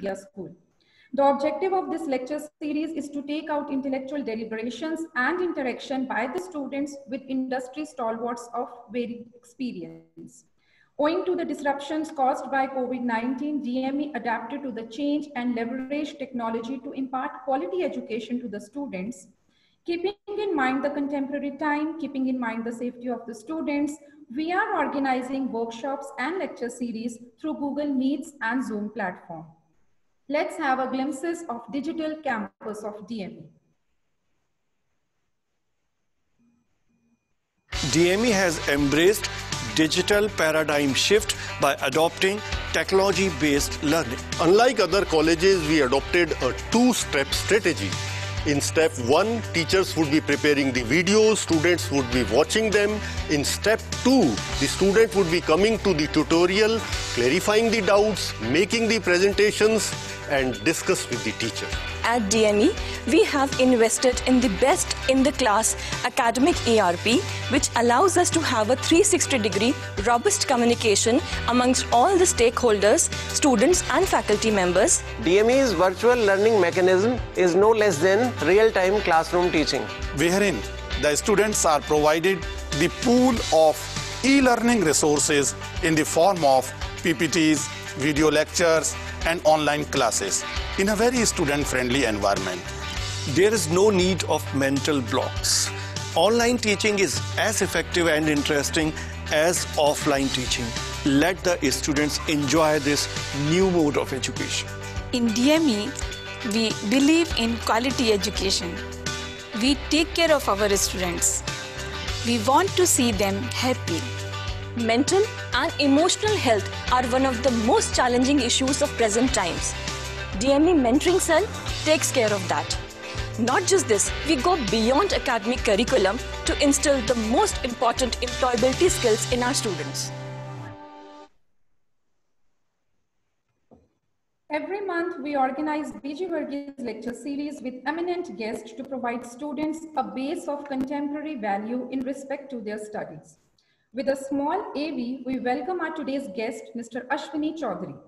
Media School. The objective of this lecture series is to take out intellectual deliberations and interaction by the students with industry stalwarts of varied experience. Owing to the disruptions caused by COVID-19, DME adapted to the change and leveraged technology to impart quality education to the students. Keeping in mind the contemporary time, keeping in mind the safety of the students, we are organizing workshops and lecture series through Google Meets and Zoom platform. Let's have a glimpses of digital campus of DME. DME has embraced digital paradigm shift by adopting technology-based learning. Unlike other colleges, we adopted a two-step strategy. In step one, teachers would be preparing the videos, students would be watching them. In step two, the student would be coming to the tutorial, clarifying the doubts, making the presentations, and discuss with the teacher. At DME, we have invested in the best in the class academic ERP, which allows us to have a 360 degree robust communication amongst all the stakeholders, students, and faculty members. DME's virtual learning mechanism is no less than real time classroom teaching. Wherein the students are provided the pool of e learning resources in the form of PPTs, video lectures, and online classes in a very student-friendly environment. There is no need of mental blocks. Online teaching is as effective and interesting as offline teaching. Let the students enjoy this new mode of education. In DME, we believe in quality education. We take care of our students. We want to see them happy. Mental and emotional health are one of the most challenging issues of present times. DME Mentoring Cell takes care of that. Not just this, we go beyond academic curriculum to instill the most important employability skills in our students. Every month, we organize BG Verghese lecture series with eminent guests to provide students a base of contemporary value in respect to their studies. With a small AV, we welcome our today's guest, Mr. Ashwini Chaudhary.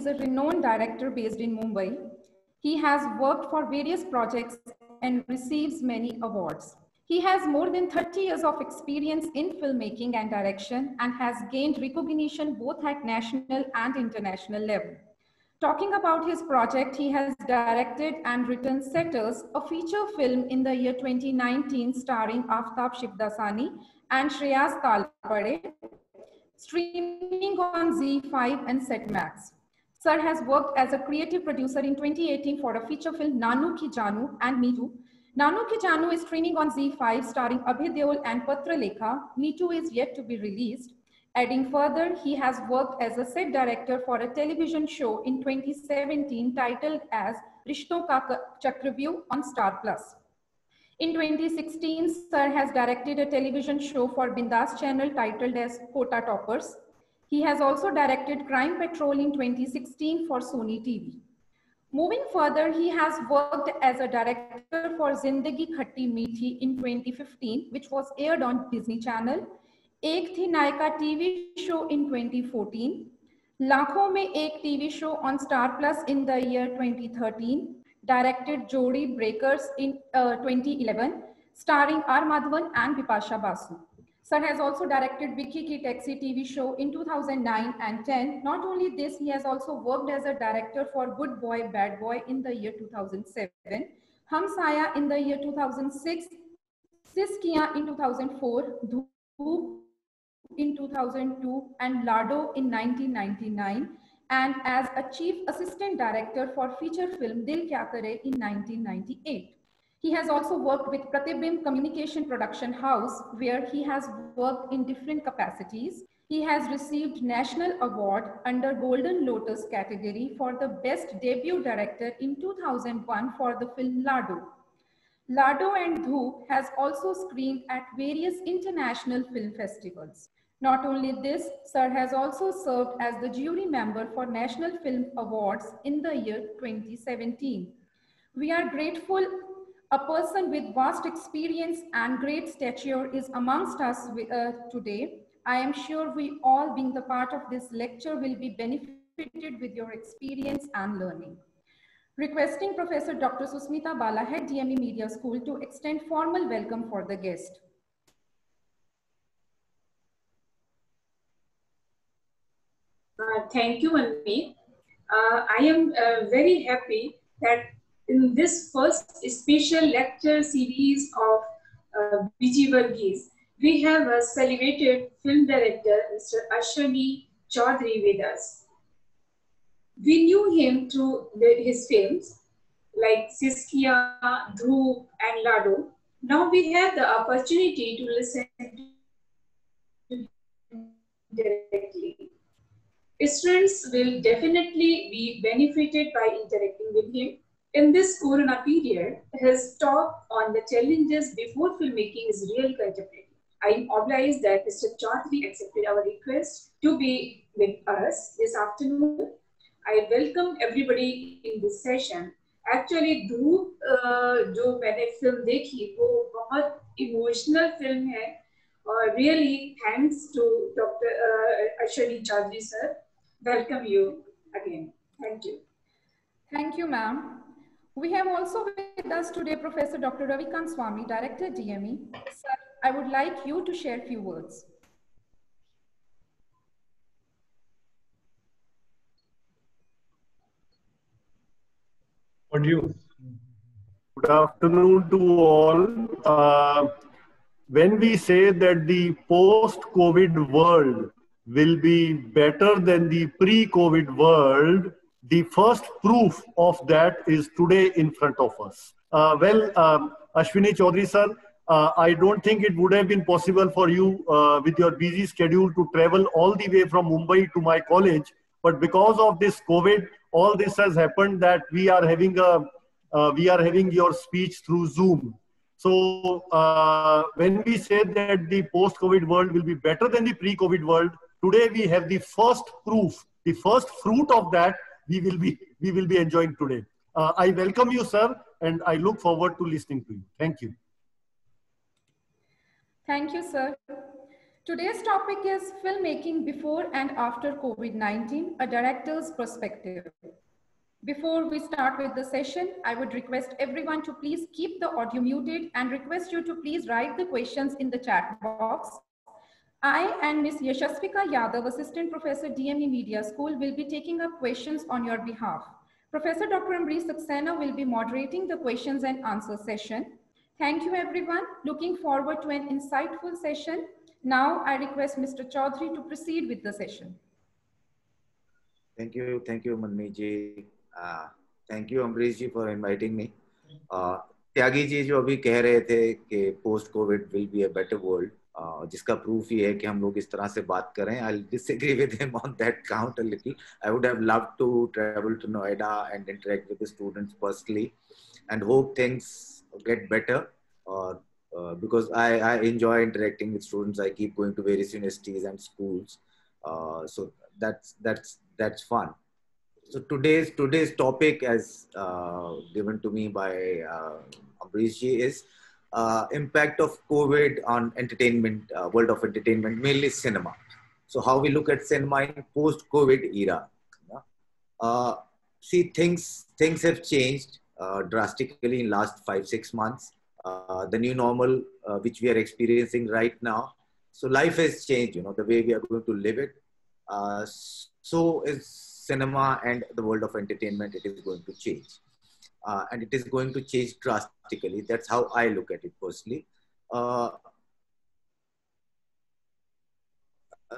Is a renowned director based in Mumbai. He has worked for various projects and receives many awards. He has more than 30 years of experience in filmmaking and direction and has gained recognition both at national and international level. Talking about his project, he has directed and written Setters, a feature film in the year 2019 starring Aftab Shivdasani and Shreyas Talpade, streaming on ZEE5 and Setmax. Sir has worked as a creative producer in 2018 for a feature film Nanu Ki Janu and Me Too. Nanu Ki Janu is streaming on ZEE5 starring Abhay Deol and Patralekha. Me Too is yet to be released. Adding further, he has worked as a set director for a television show in 2017 titled as Rishton Ka Chakravyuh on Star Plus. In 2016, Sir has directed a television show for Bindass channel titled as Quota Toppers. He has also directed Crime Patrol in 2016 for Sony TV. Moving further, he has worked as a director for Zindagi Khatti Meethi in 2015, which was aired on Disney Channel. Ek Thi Naika TV show in 2014. Lakhon Mein Ek TV show on Star Plus in the year 2013. Directed Jodi Breakers in uh, 2011, starring R. Madhavan and Bipasha Basu. Sir has also directed Vicky Ki Taxi TV show in 2009 and 10. Not only this, he has also worked as a director for Good Boy, Bad Boy in the year 2007, Hum Saya in the year 2006, Siskiya in 2004, Dhoop in 2002, and Lado in 1999, and as a chief assistant director for feature film Dil Kya Kare in 1998. He has also worked with Pratibimb Communication Production House, where he has worked in different capacities. He has received National Award under Golden Lotus category for the Best Debut Director in 2001 for the film Lado. Lado and Dhoop has also screened at various international film festivals. Not only this, Sir has also served as the jury member for National Film Awards in the year 2017. We are grateful a person with vast experience and great stature is amongst us uh, today. I am sure we all being the part of this lecture will be benefited with your experience and learning. Requesting Professor Dr. Susmita Bala, Head DME Media School to extend formal welcome for the guest. Uh, thank you, Anmi. Uh, I am uh, very happy that in this first special lecture series of uh, BG Verghese, we have a celebrated film director, Mr. Ashwini Chaudhary with us. We knew him through the, his films like Siskiya, Dhoop, and Lado. Now we have the opportunity to listen to directly. Students will definitely be benefited by interacting with him in this Corona period, his talk on the challenges before filmmaking is really contemplative. I am obliged that Mr. Chaudhary accepted our request to be with us this afternoon. I welcome everybody in this session. Actually, धूप जो मैंने film देखी वो बहुत emotional film है और really thanks to Dr. Uh, Ashwani Chaudhary sir. Welcome you again. Thank you. Thank you, ma'am. We have also with us today Professor Dr. Ravikant Swami, Director DME. Sir, I would like you to share a few words. you? Good afternoon to all. Uh, when we say that the post-COVID world will be better than the pre-COVID world, the first proof of that is today in front of us. Uh, well, um, Ashwini Chaudhary sir, uh, I don't think it would have been possible for you uh, with your busy schedule to travel all the way from Mumbai to my college. But because of this COVID, all this has happened that we are having a uh, we are having your speech through Zoom. So uh, when we say that the post-COVID world will be better than the pre-COVID world, today we have the first proof, the first fruit of that we will be we will be enjoying today. Uh, I welcome you, sir, and I look forward to listening to you. Thank you. Thank you, sir. Today's topic is filmmaking before and after COVID-19, a director's perspective. Before we start with the session, I would request everyone to please keep the audio muted and request you to please write the questions in the chat box I and Ms. Yashasvika Yadav, Assistant Professor, DME Media School, will be taking up questions on your behalf. Professor Dr. Ambrish Saxena will be moderating the questions and answer session. Thank you, everyone. Looking forward to an insightful session. Now, I request Mr. Chaudhary to proceed with the session. Thank you. Thank you, Manmi ji. Uh, thank you, Ambrish ji, for inviting me. Uh, Tyagi ji जो अभी कह रहे थे कि post Covid will be a better world जिसका proof ये है कि हम लोग इस तरह से बात करें I disagree with him on that count a little I would have love to travel to Noida and interact with the students personally and hope things get better और because I I enjoy interacting with students I keep going to various universities and schools so that's that's that's fun so today's today's topic as given to me by Amrish ji is uh, impact of COVID on entertainment, uh, world of entertainment, mainly cinema. So how we look at cinema in post-COVID era. Uh, see, things things have changed uh, drastically in last five six months. Uh, the new normal, uh, which we are experiencing right now. So life has changed. You know the way we are going to live it. So is cinema and the world of entertainment. It is going to change uh, and it is going to change drastically. That's how I look at it personally. Uh,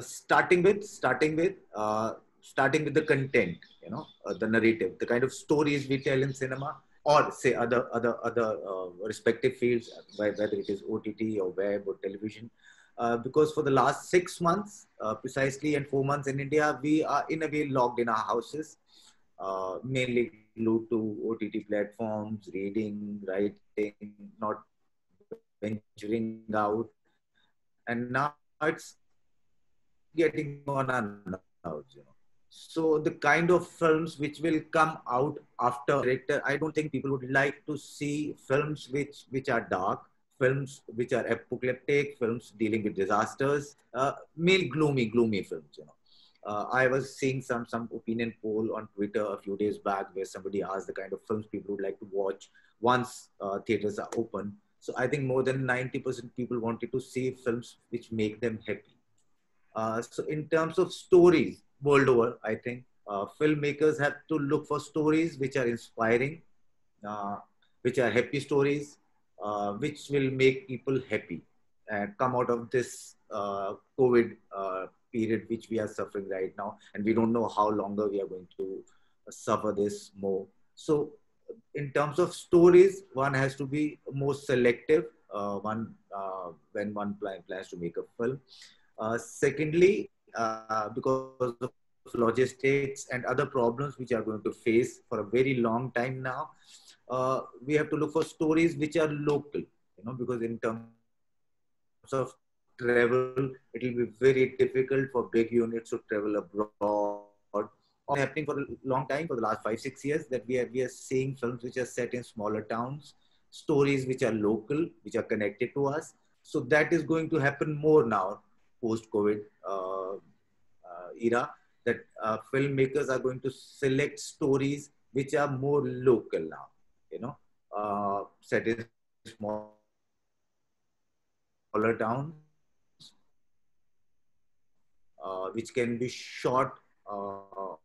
starting with starting with uh, starting with the content, you know, uh, the narrative, the kind of stories we tell in cinema, or say other other other uh, respective fields, whether it is OTT or web or television. Uh, because for the last six months, precisely, and four months in India, we are in a way locked in our houses, mainly glued to OTT platforms, reading, writing, not venturing out. And now it's getting on and out, you know. So the kind of films which will come out after director, I don't think people would like to see films which which are dark, films which are apocalyptic, films dealing with disasters, uh, male gloomy, gloomy films, you know uh, I was seeing some some opinion poll on Twitter a few days back where somebody asked the kind of films people would like to watch once uh, theaters are open. So I think more than 90% people wanted to see films which make them happy. Uh, so in terms of stories, world over, I think uh, filmmakers have to look for stories which are inspiring, uh, which are happy stories, uh, which will make people happy and come out of this COVID period which we are suffering right now and we don't know how longer we are going to suffer this more. So in terms of stories one has to be more selective uh, one uh, when one plan, plans to make a film. Uh, secondly uh, because of logistics and other problems which are going to face for a very long time now uh, we have to look for stories which are local you know because in terms of travel, it will be very difficult for big units to travel abroad. Happening for a long time, for the last five, six years, that we are, we are seeing films which are set in smaller towns, stories which are local, which are connected to us. So that is going to happen more now, post-COVID uh, uh, era, that uh, filmmakers are going to select stories which are more local now, you know, uh, set in smaller towns uh, which can be shot uh,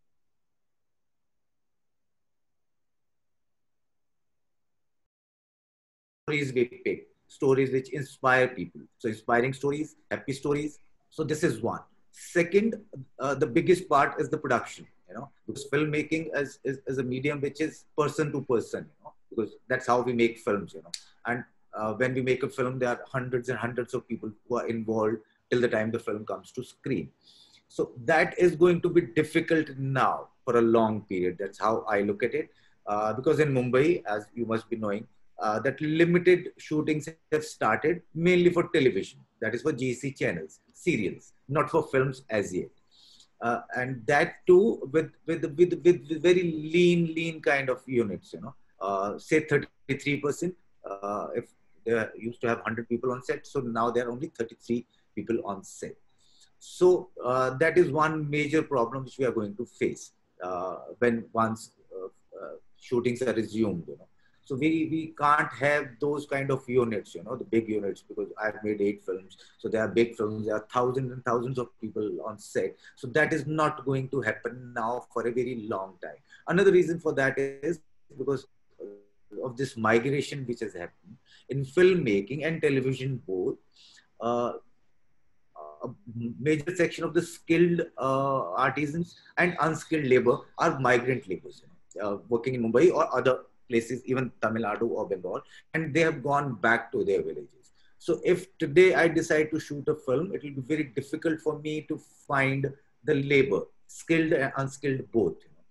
stories we pick, stories which inspire people. So inspiring stories, happy stories. So this is one. Second, uh, the biggest part is the production. You know, because filmmaking is, is, is a medium which is person to person. You know, because that's how we make films. You know, and uh, when we make a film, there are hundreds and hundreds of people who are involved till the time the film comes to screen. So that is going to be difficult now for a long period. That's how I look at it. Uh, because in Mumbai, as you must be knowing, uh, that limited shootings have started mainly for television. That is for GC channels, serials, not for films as yet. Uh, and that too with, with, with, with, very lean, lean kind of units, you know, uh, say 33%. Uh, if they used to have 100 people on set, so now they're only 33 people on set. So uh, that is one major problem which we are going to face uh, when once uh, uh, shootings are resumed. You know. So we, we can't have those kind of units, you know, the big units, because I've made eight films. So there are big films, there are thousands and thousands of people on set. So that is not going to happen now for a very long time. Another reason for that is because of this migration which has happened in filmmaking and television both. Uh, major section of the skilled uh, artisans and unskilled labor are migrant laborers you know, uh, working in Mumbai or other places, even Tamil Nadu or Bengal, and they have gone back to their villages. So if today I decide to shoot a film, it will be very difficult for me to find the labor, skilled and unskilled both. You know.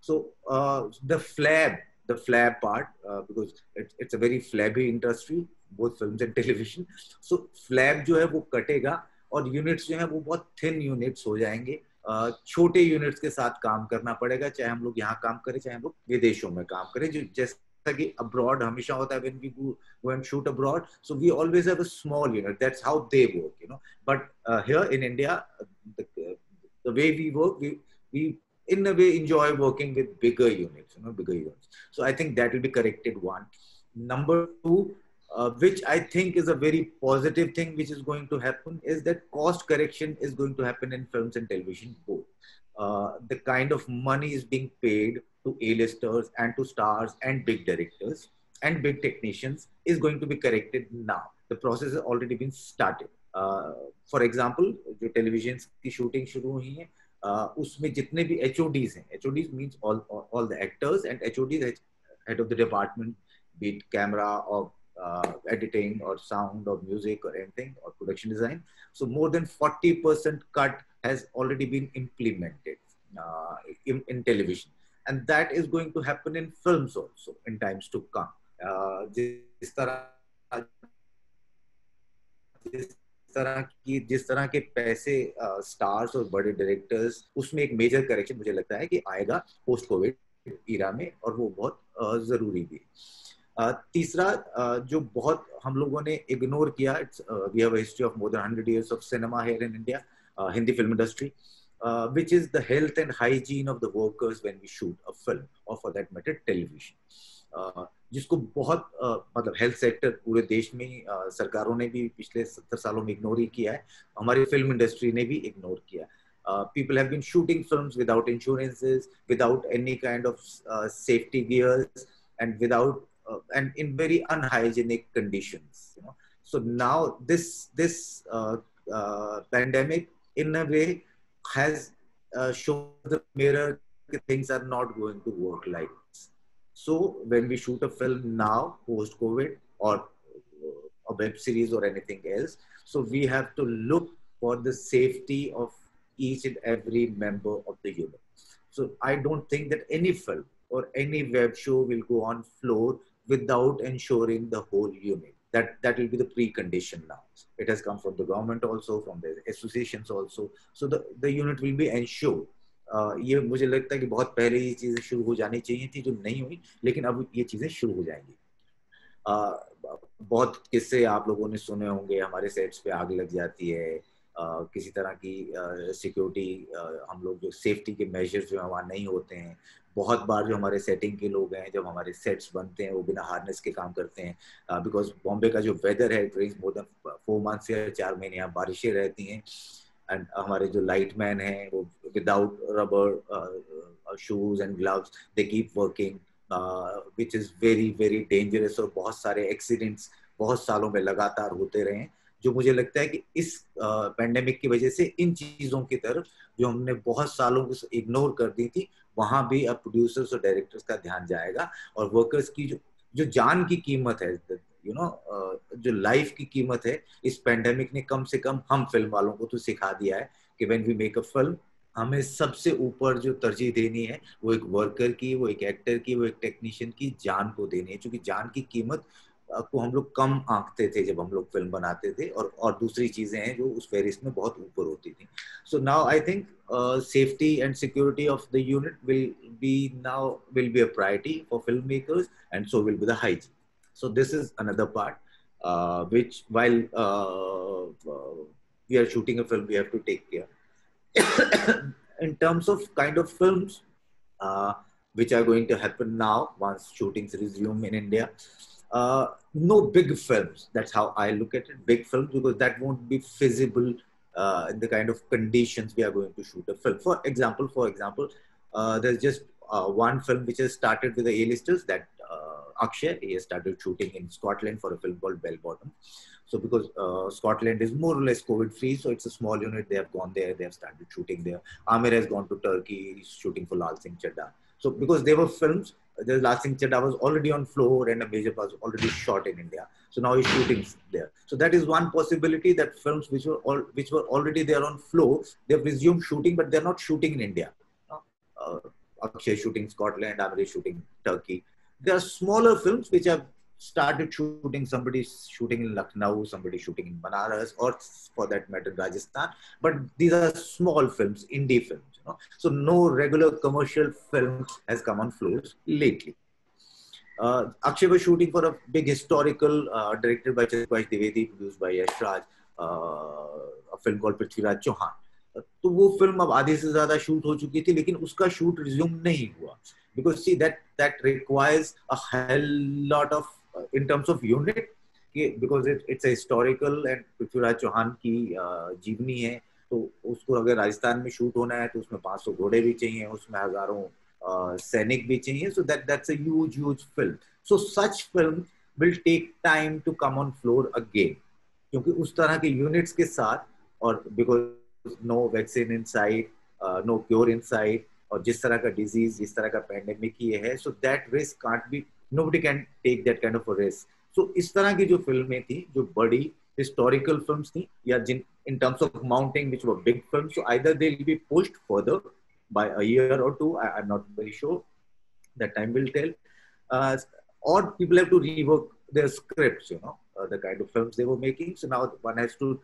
So uh, the flab, the flab part, uh, because it, it's a very flabby industry, both films and television. So flab jo hai wo katega और units जो है वो बहुत thin units हो जाएँगे। छोटे units के साथ काम करना पड़ेगा, चाहे हम लोग यहाँ काम करें, चाहे हम लोग विदेशों में काम करें। जो, जैसा हमेशा how they work but here in India working with bigger units so I think that will number two uh, which I think is a very positive thing which is going to happen is that cost correction is going to happen in films and television both. Uh, the kind of money is being paid to A-listers and to stars and big directors and big technicians is going to be corrected now. The process has already been started. Uh, for example, जो television की shooting शुरू हुई है uh, उसमें जितने भी HODs हैं HODs means all, all, all the actors and HODs head of the department be it camera or uh, editing or sound or music or anything or production design. So more than 40% cut has already been implemented uh, in, in, television. And that is going to happen in films also in times to come. Uh, जिस तरह जिस तरह की जिस तरह के पैसे stars और बड़े डायरेक्टर्स उसमें एक मेजर करेक्शन मुझे लगता है कि आएगा पोस्ट कोविड इरा में और वो बहुत ज़रूरी भी है तीसरा जो बहुत हम लोगों ने इग्नोर किया it's we have history of more than hundred years of cinema here in India Hindi film industry which is the health and hygiene of the workers when we shoot a film और for that matter television जिसको बहुत मतलब health sector पूरे देश में सरकारों ने भी पिछले सत्तर सालों में इग्नोर ही किया है, हमारी फ़िल्म इंडस्ट्री ने भी इग्नोर किया people have been shooting film without insurances without any kind of safety gears and without uh, and in very unhygienic conditions. You know? So now this this uh, uh, pandemic, in a way, has shown the mirror that things are not going to work like this. So when we shoot a film now, post COVID, or a web series or anything else, so we have to look for the safety of each and every member of the unit. So I don't think that any film or any web show will go on floor without ensuring the whole unit. That, that will be the precondition now. It has come from the government also, from the associations also. So the, the unit will be ensured. Uh, ये मुझे लगता है कि बहुत पहले ये चीज़ें शुरू हो जानी चाहिए थी जो नहीं हुई लेकिन अब ये चीज़ें शुरू हो जाएँगी uh, बहुत किस्से आप लोगों ने सुने होंगे हमारे सेट्स पे आग लग जाती है uh, किसी तरह की सिक्योरिटी हम लोग जो सेफ्टी के मेजर्स जो वहाँ नहीं होते हैं बहुत बार जो हमारे सेटिंग के लोग हैं, जब हमारे सेट्स बनते हैं, वो बिना हार्नेस के काम करते हैं बिकॉज़ बॉम्बे का जो वेदर है it more than four months या चार महीने, यहाँ बारिशें रहती हैं एंड हमारे जो लाइट मैन हैं, वो without rubber shoes and gloves they keep working which is very very dangerous और बहुत सारे एक्सीडेंट्स बहुत सालों में लगातार होते रहे जो मुझे लगता है कि इस पेंडेमिक की वजह से इन चीज़ों की तरफ़ जो हमने बहुत सालों से इग्नोर कर दी थी वहाँ भी अब प्रोड्यूसर्स और डायरेक्टर्स का ध्यान जाएगा और वर्कर्स की जो जो जान की कीमत है यू नो जो लाइफ की कीमत है, इस पेंडेमिक ने कम से कम हम फ़िल्म वालों को तो सिखा दिया है कि when we make a film हमें सबसे ऊपर जो तरजीह देनी है, वो एक वर्कर की, वो एक एक्टर की, वो एक टेक्नीशियन की जान को देनी है, क्योंकि जान की कीमत को हम लोग कम आंकते थे जब हम लोग फ़िल्म बनाते थे और और दूसरी चीज़ें हैं जो उस फेरिस में बहुत ऊपर होती थी। So now I think safety and security of the unit will be now will be a priority for film makers and so will be the hygiene so this is another part which while are shooting a film we have to take care. In terms of kind of films uh, which are going to happen now once shootings resume in india uh, no big films. That's how I look at it. Big films because that won't be feasible uh, in the kind of conditions we are going to shoot a film. For example, for example, uh, there's just uh, one film which has started with the A-listers that uh, Akshay he has started shooting in Scotland for a film called Bell Bottom. So because uh, Scotland is more or less COVID free, so it's a small unit. They have gone there. They have started shooting there. Aamir has gone to Turkey. He's shooting for Laal Singh Chaddha. So because they were films the last thing said, I was already on floor and a major was already shot in India. So now he's shooting there. So that is one possibility that films which were all, which were already there on floor, they've resumed shooting, but they're not shooting in India. Uh, Akshay shooting Scotland, Amri shooting Turkey. There are smaller films which have started shooting. somebody shooting in Lucknow, somebody shooting in Banaras, or for that matter, Rajasthan. But these are small films, indie films. You know? So no regular commercial film has come on floors lately. Uh, Akshay was shooting for a big historical, uh, directed by Chakrash Dwivedi, produced by Yash Raj, uh, a film called Prithviraj Chauhan. तो वो film अब आधे से ज़्यादा shoot हो चुकी थी लेकिन उसका शूट रिज्यूम नहीं हुआ because see that that requires a lot of in terms of unit because it's historical and Prithviraj Chauhan की uh, जीवनी है तो उसको अगर राजस्थान में शूट होना है तो उसमें 500 घोड़े भी चाहिए, उसमें हज़ारों सैनिक भी चाहिए। So that that's a huge huge film so such film will take time to come on floor again क्योंकि उस तरह के यूनिट्स के साथ, और because no vaccine inside no cure inside और जिस तरह का डिज़ीज़ जिस तरह का पैंडेमिक ये है so that risk can't be nobody can take that kind of risk so इस तरह की जो फ़िल्में थी, जो बड़ी हिस्टोरिकल फिल्म्स थी या जिन in terms of mounting which were big film so either they will be pushed further by a year or two. I, am not very sure. That time will tell. Uh, or people have to rework their scripts, you know, uh, the kind of films they were making. So now one has to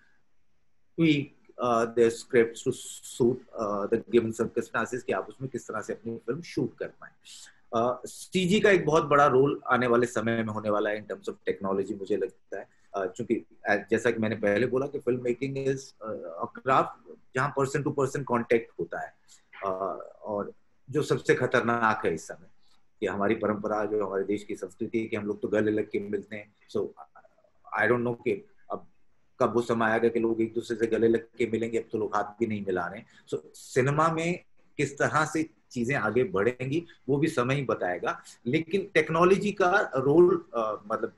tweak uh, their scripts to suit uh, the given circumstances कि आप उसमें किस तरह से अपनी film shoot कर पाए CG का एक बहुत बड़ा रोल आने वाले समय में होने वाला है इन टर्म्स ऑफ़ टेक्नोलॉजी मुझे लगता है क्योंकि जैसा कि मैंने पहले बोला कि फ़िल्म मेकिंग इज़ क्राफ्ट जहाँ पर्सन टू पर्सन कांटेक्ट होता है। और जो सबसे खतरनाक है इस समय कि हमारी परंपरा जो हमारे देश की संस्कृति है कि हम लोग तो गले लग के मिलते हैं। सो आई डोंट नो कि अब कब वो समय आएगा कि लोग एक दूसरे से गले लग के मिलेंगे अब तो लोग हाथ भी नहीं मिला रहे सो so, सिनेमा में किस तरह से चीज़ें आगे बढ़ेंगी वो भी समय ही बताएगा। लेकिन टेक्नोलॉजी का रोल मतलब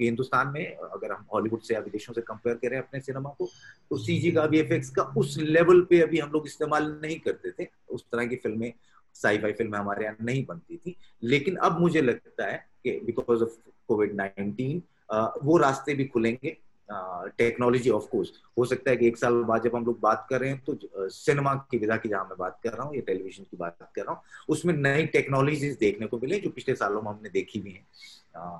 कि हिंदुस्तान में, अगर हम हॉलीवुड से या विदेशों से कंपेयर करें अपने सिनेमा को तो सीजी का वी का उस लेवल पे अभी हम लोग इस्तेमाल नहीं करते थे। उस तरह की फ़िल्में साई फाई फ़िल्में हमारे यहाँ नहीं बनती थी। लेकिन अब मुझे लगता है कि बिकॉज़ ऑफ़ कोविड नाइनटीन वो रास्ते भी खुलेंगे। टेक्नोलॉजी ऑफ़ कोर्स हो सकता है कि एक साल बाद जब हम लोग बात कर रहे हैं तो सिनेमा की विधा की जहाँ मैं बात कर रहा हूँ, या टेलीविज़न की बात कर रहा हूँ, उसमें नई टेक्नोलॉजीज़ देखने को मिले, जो पिछले सालों में हमने देखी भी है।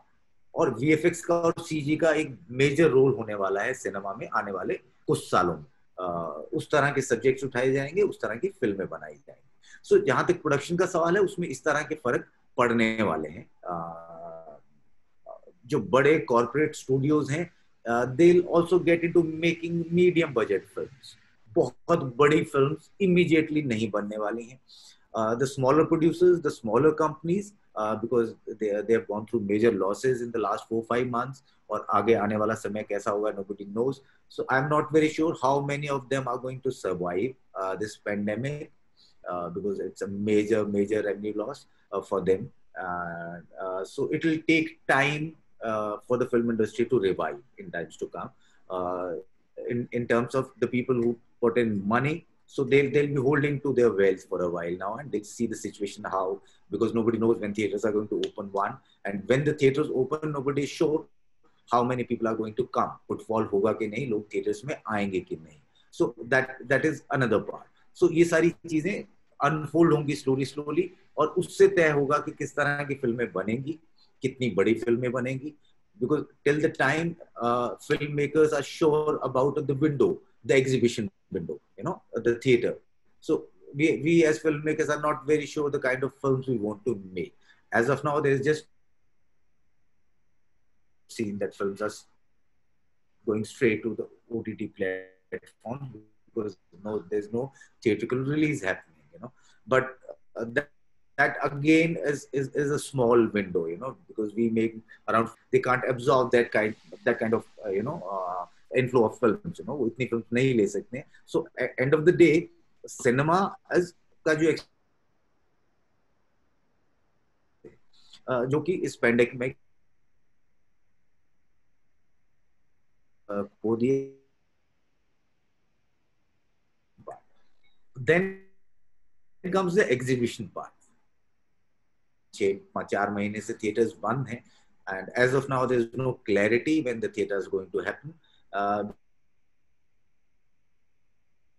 और वीएफएक्स का और सीजी का एक मेजर रोल होने वाला है सिनेमा में आने वाले कुछ सालों में। उस तरह के सब्जेक्ट्स उठाए जाएँगे उस तरह की फ़िल्में बनाई जाएँगी। सो so, जहाँ तक प्रोडक्शन का सवाल है उसमें इस तरह के फ़र्क पड़ने वाले हैं। जो बड़े कॉरपोरेट स्टूडियोज हैं they also get into making medium budget film बहुत बड़ी फ़िल्म इमीडिएटली नहीं बनने वाली हैं। The smaller producers the smaller companies uh, because they they have gone through major losses in the last four five months और आगे आने वाला समय कैसा होगा nobody knows so I'm not very sure how many of them are going to survive uh, this pandemic uh, because it's a major major revenue loss uh, for them uh, so it will take time uh, for the film industry to revive in times to come in in terms of the people who put in money so they'll, they'll be holding to their wells for a while now and they'll see the situation how, because nobody knows when theaters are going to open one. And when the theaters open, nobody is sure how many people are going to come. Footfall hoga ke nahi, log theaters mein aayenge ki nahi. So that, that is another part. So ये सारी चीज़ें unfold होंगी slowly slowly और उससे तय होगा कि किस तरह की फ़िल्में बनेंगी कितनी बड़ी फ़िल्में बनेंगी because till the time uh, filmmakers are sure about the window, the exhibition window, you know, the theater. So we, we as filmmakers are not very sure the kind of films we want to make. As of now, there's just seen that films are going straight to the OTT platform because no, there's no theatrical release happening, you know. But uh, that, that again is, is, is a small window, you know, because we make around, they can't absorb that kind, that kind of, uh, you know, uh, inflow of film you know itni इतनी film नहीं ले सकते so end of the day cinema ka जो uh, जो कि इस pandemic में then comes the exhibition part छः चार महीने से थिएटर्स बंद हैं। And as of now there is no clarity when the theatre is going to happen uh,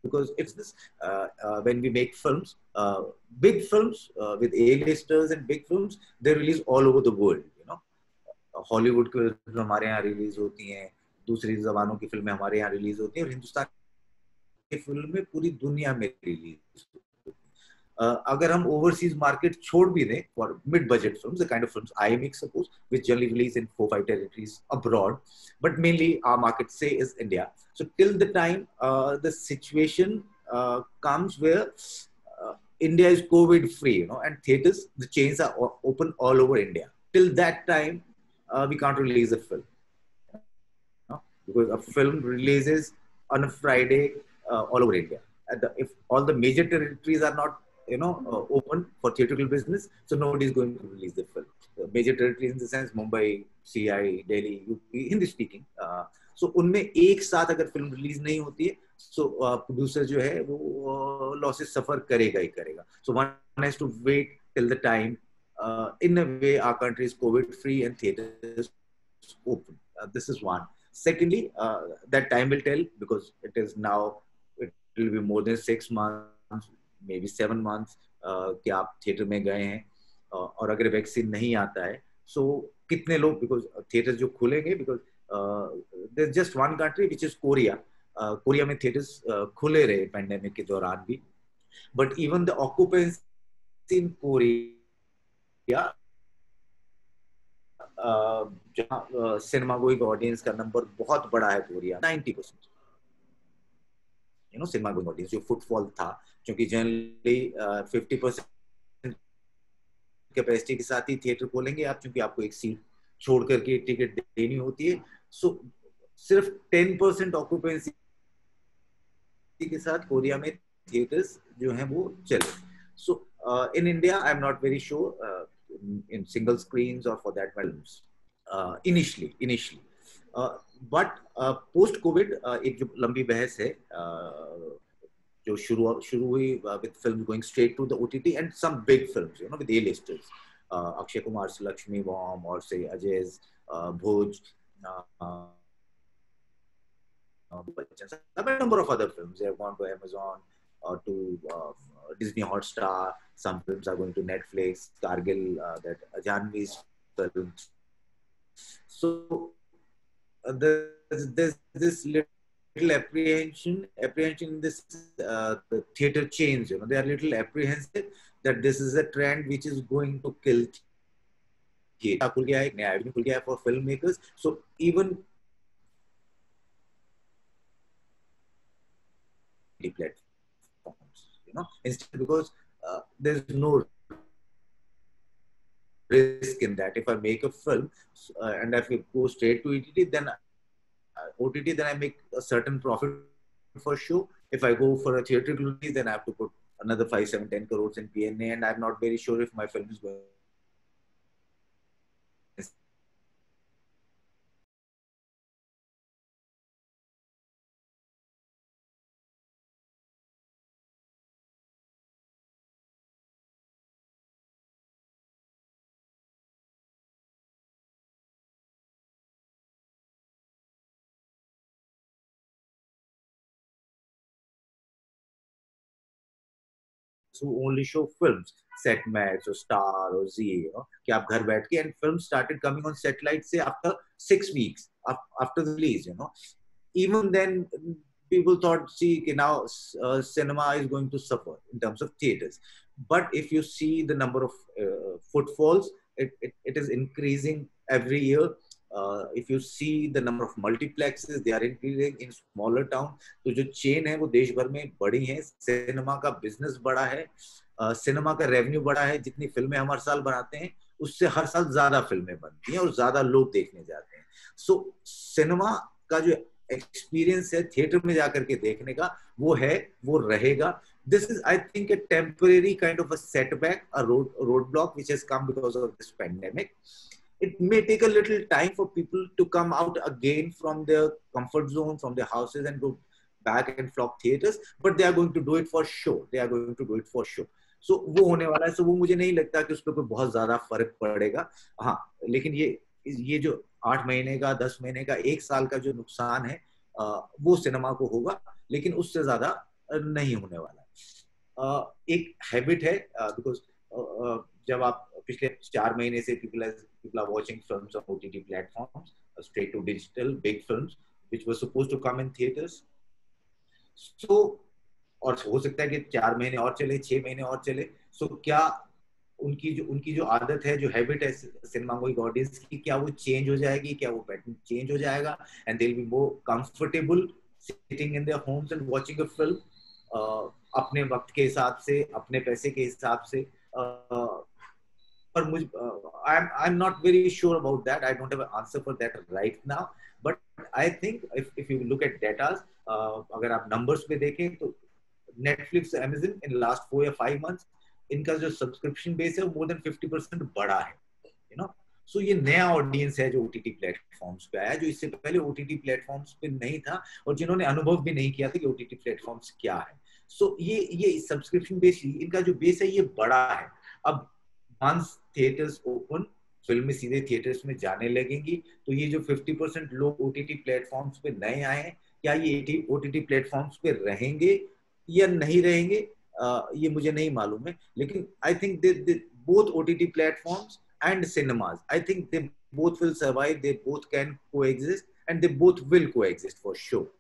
because it's this uh, uh, when we make films uh, big films uh, with a-listers and big films they release all over the world you know Hollywood की film हमारे यहाँ release होती हैं दूसरी जबानों की फ़िल्में हमारे यहाँ रिलीज़ होती हैं और हिंदुस्तान की फ़िल्में पूरी दुनिया में रिलीज़ अगर हम ओवरसीज मार्केट छोड़ भी दें for mid budget film the kind of films I make suppose which generally release in four five territories abroad but mainly our market से is India so till the time the situation comes where uh, India is COVID free, you know, and theaters, the chains are open all over India. Till that time, uh, we can't release a film. You know? Because a film releases on a Friday uh, all over India. The, if all the major territories are not you know uh, open for theatrical business so nobody is going to release the film the major territories in the sense mumbai ci delhi up hindi speaking uh, so उनमें एक साथ अगर film release नहीं होती है सो producer जो है वो लॉसेस सफ़र करेगा ही करेगा so one has to wait till the time in a way our country is covid free and theaters open uh, this is one secondly uh, that time will tell because it is now it will be more than 6 months maybe 7 months uh, कि आप theatre में गए हैं uh, और अगर vaccine नहीं आता है सो so, कितने लोग बिकॉज़ थिएटर जो खुलेंगे because there just one country which is Korea Korea में थिएटर्स uh, खुले रहे पेंडेमिक के दौरान भी. But even the occupancy in Korea जहाँ सिनेमा गोइंग ऑडियंस का नंबर बहुत बड़ा है Korea 90 percent you know cinema going audience जो फुटफॉल था क्योंकि जनरली फिफ्टी परसेंट कैपेसिटी के साथ ही थिएटर खोलेंगे आप क्योंकि आपको एक सीट छोड़ करके टिकट देनी होती है। सो so, सिर्फ़ टेन परसेंट ऑक्यूपेंसी के साथ कोरिया में थिएटर्स जो हैं वो चले। So in India I am not very sure in single screen और for that films initially initially but post covid एक जो लंबी बहस है जो शुरू शुरू हुई with film going straight to the OTT and some big films you know with A listers Akshay Kumar से लक्ष्मी बॉम और से Ajay Bhuj Bachchan number of other films have gone to Amazon और to Disney Hotstar some films are going to Netflix Kargil that Janhvi so there's, there's this little apprehension, apprehension in this uh, the theater chains. You know, they are little apprehensive that this is a trend which is going to kill theater. खुल गया है नया Avenue खुल गया है for filmmakers. So even platforms, you know, instead because uh, there's no risk in that. If I make a film uh, and if I go straight to OTT, then uh, OTT, then I make a certain profit for sure. If I go for a theatrical release, then I have to put another 5, 7, 10 crores in P&A, and I'm not very sure if my film is going who only show films, Set Setmax or Star or Z, you know, कि आप घर बैठ के and films started coming on satellite say after six weeks after the release, you know. Even then, people thought, see, okay, now uh, cinema is going to suffer in terms of theaters. But if you see the number of uh, footfalls, it, it, it is increasing every year. uh, if you see the number of multiplexes, they are increasing in smaller town. तो जो chain है वो देश भर में बड़ी है। Cinema का business बड़ा है। Uh, का revenue बड़ा है। जितनी फ़िल्में हम हर साल बनाते हैं उससे हर साल ज़्यादा फ़िल्में बनती हैं और ज़्यादा लोग देखने जाते हैं। सो सिनेमा का जो एक्सपीरियंस है थिएटर में जाकर के देखने का वो है वो रहेगा। This is I think a temporary kind of a setback a road road block which has come because of this pandemic it may take a little time for people to come out again from their comfort zone from their houses and go back and flock theaters but they are going to do it for sure they are going to do it for sure so, होने वाला है so so, वो मुझे नहीं लगता कि उस पर कोई बहुत ज़्यादा फ़र्क पड़ेगा हाँ लेकिन ये ये जो आठ महीने का दस महीने का एक साल का जो नुकसान है वो सिनेमा को होगा लेकिन उससे ज़्यादा नहीं होने वाला एक हैबिट है बिकॉज़ जब आप पिछले चार महीने से people are watching films on OTT platforms, uh, straight to digital, big films, which were supposed to come in theaters. So और हो सकता है कि चार महीने और चले छह महीने और चले सो so, क्या उनकी जो उनकी जो आदत है जो हैबिट है सिनेमा गोइंग ऑडियंस की क्या वो चेंज हो जाएगी क्या वो पैटर्न चेंज हो जाएगा and they be more comfortable sitting in their homes and watching a film अपने वक्त के हिसाब से अपने पैसे के हिसाब से uh, पर मुझ I I am not very sure about that I don't have answer for that right now but I think if if you look at datas अगर आप नंबर्स पे देखें तो Netflix Amazon in last four या five months इनका जो subscription base है वो मोर देन फिफ्टी परसेंट बढ़ा है यू नो सो ये नया ऑडियंस है जो ओटीटी प्लेटफॉर्म्स पे आया जो इससे पहले ओटीटी प्लेटफॉर्म्स पे नहीं था और जिन्होंने अनुभव भी नहीं किया था कि ओटीटी प्लेटफॉर्म्स क्या है। सो so, ये ये सब्सक्रिप्शन बेस इनका जो बेस है ये बड़ा है। अब वंस थिएटर्स ओपन फ़िल्में सीधे थिएटर्स में जाने लगेंगी। तो ये जो 50 परसेंट लोग ओटीटी प्लेटफॉर्म्स पे नए आए हैं क्या ये ओटीटी प्लेटफॉर्म्स पे रहेंगे या नहीं रहेंगे? आ, ये मुझे नहीं मालूम है। लेकिन I think they both OTT platforms and cinemas I think they both will survive they both can coexist and they both will coexist for sure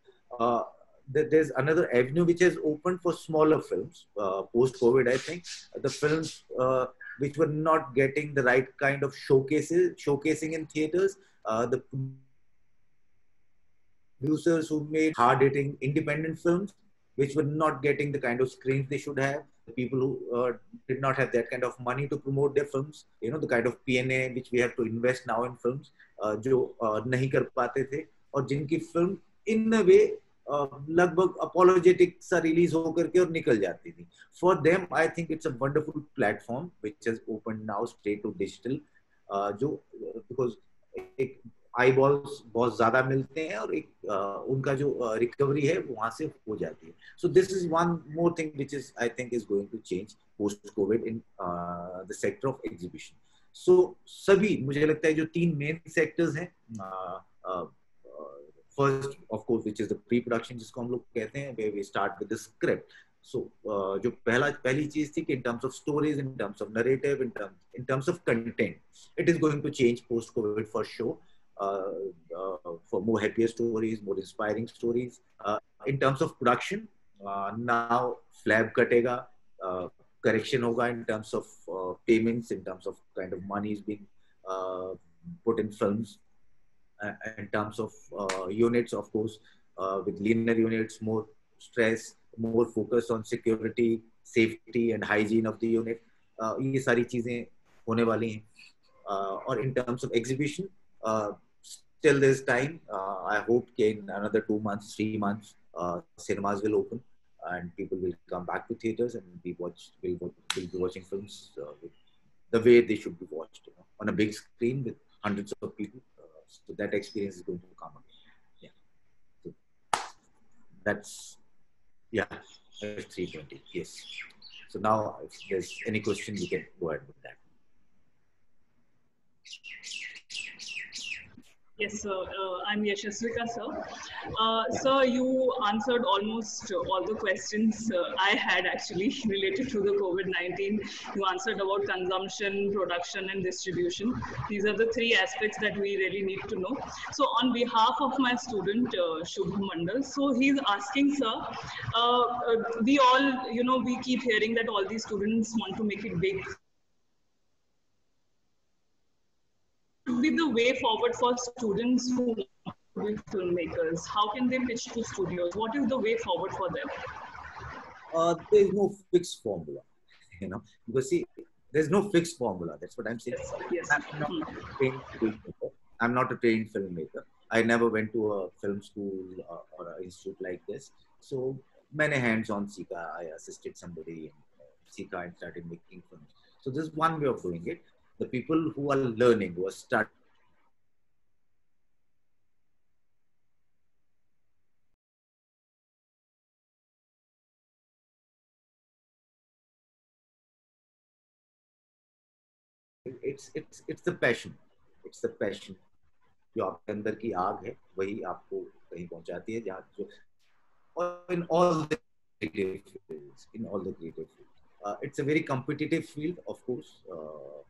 There's another avenue which has opened for smaller films uh, post COVID. I think. The films which were not getting the right kind of showcases, showcasing in theaters. Uh, the producers who made hard-hitting independent films, which were not getting the kind of screens they should have. The people who uh, did not have that kind of money to promote their films, you know, the kind of P&A which we have to invest now in films, uh, जो uh, नहीं कर पाते the और जिनकी film in a way लगभग apologetic सा release होकर के और निकल जाती थी। For them I think it's a wonderful platform which has open now straight to digital जो बिकॉज़ एक आई बॉल्स बहुत ज़्यादा मिलते हैं और एक uh, उनका जो रिकवरी uh, है वहाँ से हो जाती है। So this is one more thing which is I think is going to change post covid in the sector of exhibition so सभी मुझे लगता है जो तीन मेन सेक्टर्स हैं first of course which is the pre production जिसको हम लोग कहते हैं we we start with the script so जो पहला पहली चीज़ थी कि in terms of stories in terms of narrative in terms in terms of content it is going to change post covid for Uh, uh, for more happier stories, more inspiring stories. Uh, in terms of production, now flab katega, correction hoga in terms of payments, in terms of kind of money is being put in films. in terms of units, of course, with linear units, more stress, more focus on security, safety and hygiene of the unit. ये सारी चीजें होने वाली हैं और इन terms of exhibition till this time, uh, I hope in another two months, three months, uh, cinemas will open and people will come back to theaters and be watch will, will be watching films uh, the way they should be watched you know, on a big screen with hundreds of people. so that experience is going to come again. Yeah. So that's yeah. 320. Yes. So now, if there's any question, you can go ahead with that. Yes, sir. Uh, I'm Yashaswika, sir. Uh, sir, you answered almost all the questions uh, I had actually related to the COVID-19. You answered about consumption, production, and distribution. These are the three aspects that we really need to know. So on behalf of my student, uh, Mandal, so he's asking, sir, uh, uh, we all, you know, we keep hearing that all these students want to make it big be the way forward for students who want to be filmmakers? How can they pitch to studios? What is the way forward for them? Uh, there is no fixed formula, you know, because see, there's no fixed formula. That's what I'm saying. Yes. I'm not a trained filmmaker. I'm not a trained filmmaker. I never went to a film school uh, or an institute like this. So many hands-on Sika. I assisted somebody in Sika and started making films. So this is one way of doing it the people who are learning, who are starting, it's it's it's the passion. It's the passion. जो आपके अंदर की आग है वही आपको कहीं पहुंचाती है जहाँ जो और fields in all the creative fields. Uh, it's a very competitive field of course. Uh,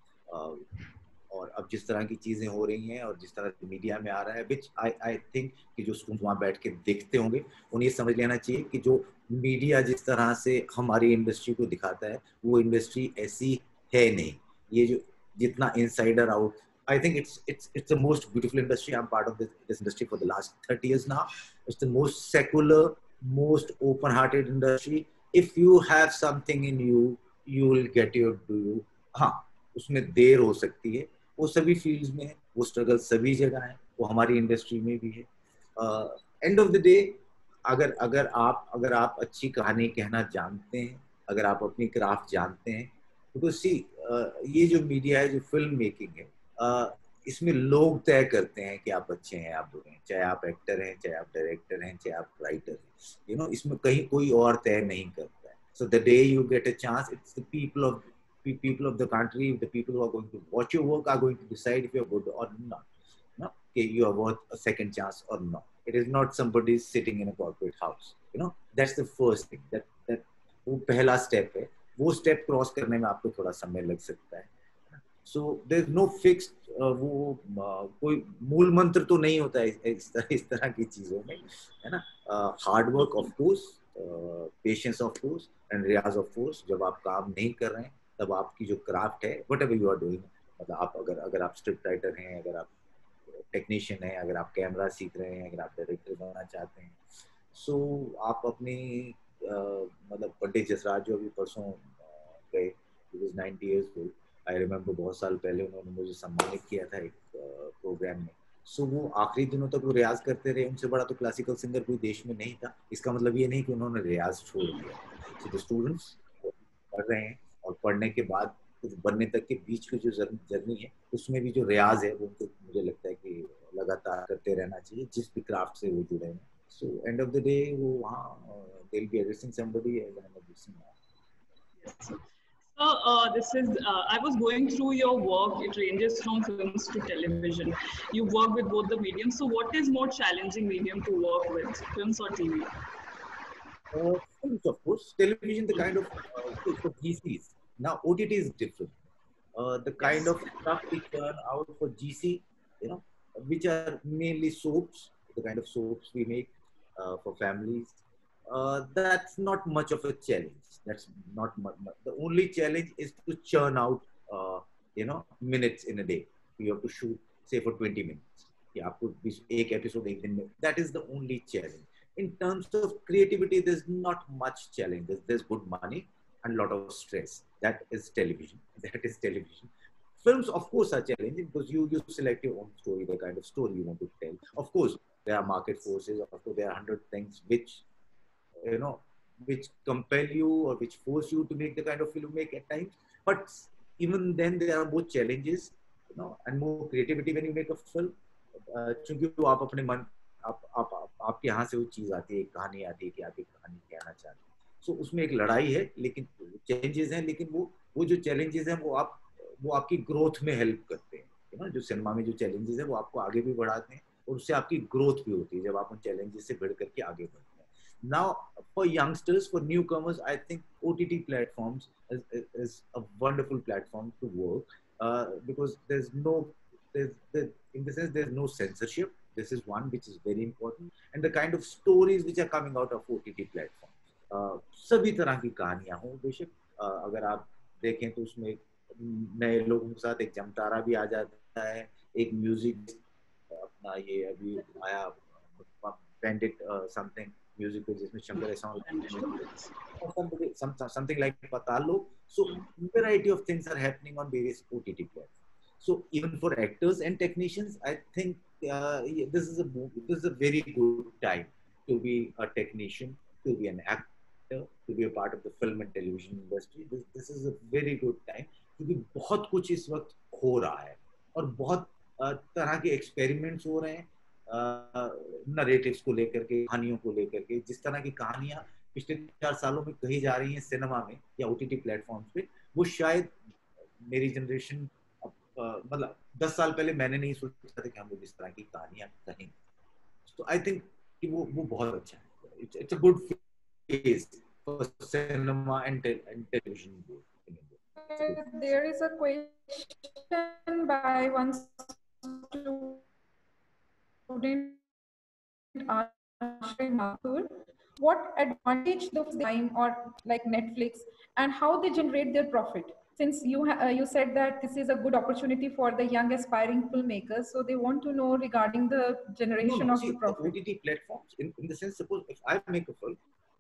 और अब जिस तरह की चीज़ें हो रही हैं और जिस तरह मीडिया में आ रहा है विच आई आई थिंक कि जो स्टूडेंट वहाँ बैठ के देखते होंगे उन्हें समझ लेना चाहिए कि जो मीडिया जिस तरह से हमारी इंडस्ट्री को दिखाता है वो इंडस्ट्री ऐसी है नहीं. ये जो जितना insider out I think it's it's it's the most beautiful industry. I'm part of this, this industry for the last 30 years now. It's the most secular, most open-hearted industry. If you have something in you, you will get your due. हाँ उसमें देर हो सकती है वो सभी fields में है वो स्ट्रगल सभी जगह है वो हमारी इंडस्ट्री में भी है एंड ऑफ़ द डे अगर अगर आप अगर आप अच्छी कहानी कहना जानते हैं अगर आप अपनी क्राफ्ट जानते हैं तो सी ये जो मीडिया है, जो फ़िल्म मेकिंग है इसमें लोग तय करते हैं कि आप अच्छे हैं, आप बुरे हैं, चाहे आप एक्टर हैं, चाहे आप डायरेक्टर हैं, चाहे आप राइटर हैं। यू नो इसमें कहीं कोई और तय नहीं करता है। So the day you get a chance it's the people of people of the country the people are going to watch your work are going to decide if you good और not no कि you are worth a second chance और not it is not somebody sitting in a corporate house you know that's the first thing that that वो पहला step है। वो step cross करने में आपको थोड़ा समय लग सकता है। सो देर नो फिक्स वो uh, कोई मूल मंत्र तो नहीं होता है इस तरह इस तरह की चीज़ों में है ना? Hard work of course patience of course and Riyaz of course जब आप काम नहीं कर रहे हैं तब आपकी जो क्राफ्ट है whatever you are doing मतलब आप अगर अगर आप स्क्रिप्ट राइटर हैं अगर आप टेक्नीशियन हैं अगर आप कैमरा सीख रहे हैं अगर आप डायरेक्टर बनना चाहते हैं सो so, आप अपनी uh, मतलब पंडित जसराज जो अभी परसों गए ninety years old I remember बहुत साल पहले उन्होंने मुझे सम्मानित किया था एक प्रोग्राम में। सो वो आखिरी दिनों तक वो रियाज करते रहे। उनसे बड़ा तो क्लासिकल सिंगर कोई देश में नहीं था। इसका मतलब ये नहीं कि उन्होंने रियाज छोड़ दिया। सो द स्टूडेंट्स पढ़ रहे हैं और पढ़ने के बाद कुछ बनने तक के बीच की जो जर्नी है, उसमें भी जो रियाज है, वो उनको मुझे लगता है कि लगातार करते रहना चाहिए, जिस भी क्राफ्ट से वो जुड़े हैं। So end of the day वो वहाँ they will be addressing somebody as an addressing uh, this is, uh, I was going through your work. It ranges from films to television. You work with both the mediums. So what is more challenging medium to work with, films or TV? Uh, films, of course. Television, the kind of uh, for GCs. Now OTT is different. Uh, the kind of stuff we turn out for GC, you know, which are mainly soaps, the kind of soaps we make uh, for families uh, that's not much of a challenge. That's not much. The only challenge is to churn out, uh, you know, minutes in a day. You have to shoot, say, for 20 minutes. Yeah, put एक episode एक दिन That is the only challenge. In terms of creativity, there's not much challenge. There's, there's good money and a lot of stress. That is television. That is television. Films, of course, are challenging because you you select your own story, the kind of story you want to tell. Of course, there are market forces. Of course, there are hundred things which you know, which compel you or which force you to make the kind of film you make at times. But even then, there are more challenges, you know, and more creativity when you make a film. क्योंकि आप अपने मन आप आप, आप आपके यहाँ से वो चीज़ आती है कहानी आती है कि आप एक कहानी कहना चाहते हैं सो so, उसमें एक लड़ाई है लेकिन चेंजेस हैं लेकिन वो वो जो चैलेंजेस हैं वो आप वो आपकी ग्रोथ में हेल्प करते हैं यू नो जो सिनेमा में जो चैलेंजेस है वो आपको आगे भी बढ़ाते हैं और उससे आपकी ग्रोथ भी होती है जब आप उन चैलेंजेस से भिड़ करके आगे बढ़ते हैं now for youngsters for newcomers i think ott platforms is, is a wonderful platform to work uh, because there's no there's, there's in the sense there's no censorship this is one which is very important and the kind of stories which are coming out of ott platform uh, सभी तरह की कहानियां हों बेशक uh, अगर आप देखें तो उसमें नए लोगों के साथ एक जमतारा भी आ जाता है एक म्यूजिक अपना ये अभी आया बैंडिट समथिंग music जिसमें Shankar some, something like Patalo. So variety of things are happening on various OTT platforms. So even for actors and technicians, I think uh, this is a this is a very good time to be a technician, to be an actor, to be a part of the film and television industry. This, this is a very good time क्योंकि बहुत कुछ इस वक्त हो रहा है और बहुत तरह के एक्सपेरिमेंट्स हो रहे हैं नरेटिव्स को लेकर के, कहानियों को लेकर के, जिस तरह की कहानियाँ पिछले चार सालों में कही जा रही हैं सिनेमा में या ओ टी पे, वो शायद मेरी जनरेशन मतलब दस साल पहले मैंने नहीं सोचा था कि हम लोग इस तरह की कहानियाँ कहेंगे। तो आई थिंक कि वो वो बहुत अच्छा है। It's a good phase cinema and television there is a question by one student what advantage the time or like Netflix and how they generate their profit? Since you uh, you said that this is a good opportunity for the young aspiring filmmakers, so they want to know regarding the generation no, no. of See, the profit. The OTT platforms, in, in the sense, suppose if I make a film,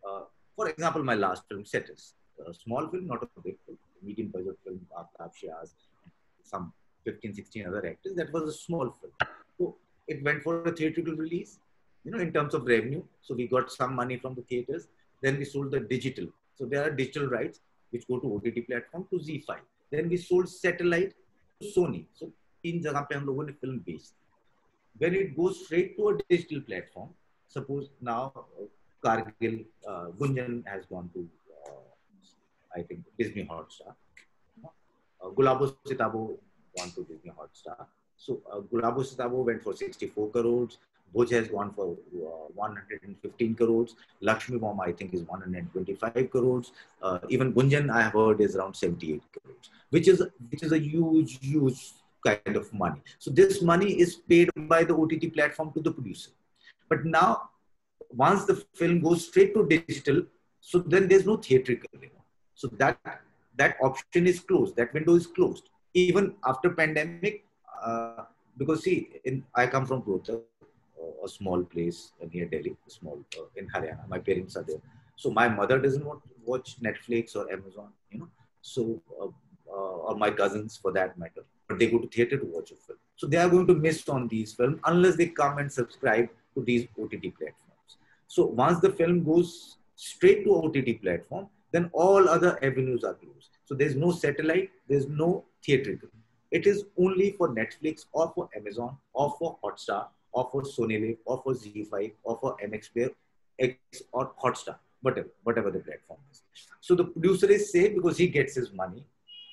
uh, for example, my last film, Setters, a small film, not a big film, medium budget film, Aftab Shreyas, some 15, 16 other actors, that was a small film. It went for a theatrical release, you know, in terms of revenue. So we got some money from the theaters. Then we sold the digital. So there are digital rights which go to OTT platform to ZEE5. Then we sold satellite to Sony. So in जगह पे हम लोगों ने When it goes straight to a digital platform, suppose now uh, Kargil uh, Gunjan has gone to uh, I think Disney Hotstar. Uh, Gulabo Sitabo gone to Disney Hotstar. So uh, Gulabo Sitabo went for 64 crores. Bhuj has gone for uh, 115 crores. Lakshmi Bomb, I think, is 125 crores. Uh, even Gunjan, I have heard, is around 78 crores, which is which is a huge, huge kind of money. So this money is paid by the OTT platform to the producer. But now, once the film goes straight to digital, so then there's no theatrical. Know? So that that option is closed. That window is closed. Even after pandemic, uh, because see, in, I come from Rohtak, a small place near Delhi, small uh, in Haryana. My parents are there, so my mother doesn't want to watch Netflix or Amazon, you know. So uh, uh, or my cousins for that matter, but they go to theater to watch a film. So they are going to miss on these films unless they come and subscribe to these OTT platforms. So once the film goes straight to OTT platform, then all other avenues are closed. So there's no satellite, there's no theatrical. It is only for Netflix or for Amazon or for Hotstar or for Sony Live or for ZEE5 or for MX Player X or Hotstar, whatever, whatever the platform is. So the producer is safe because he gets his money,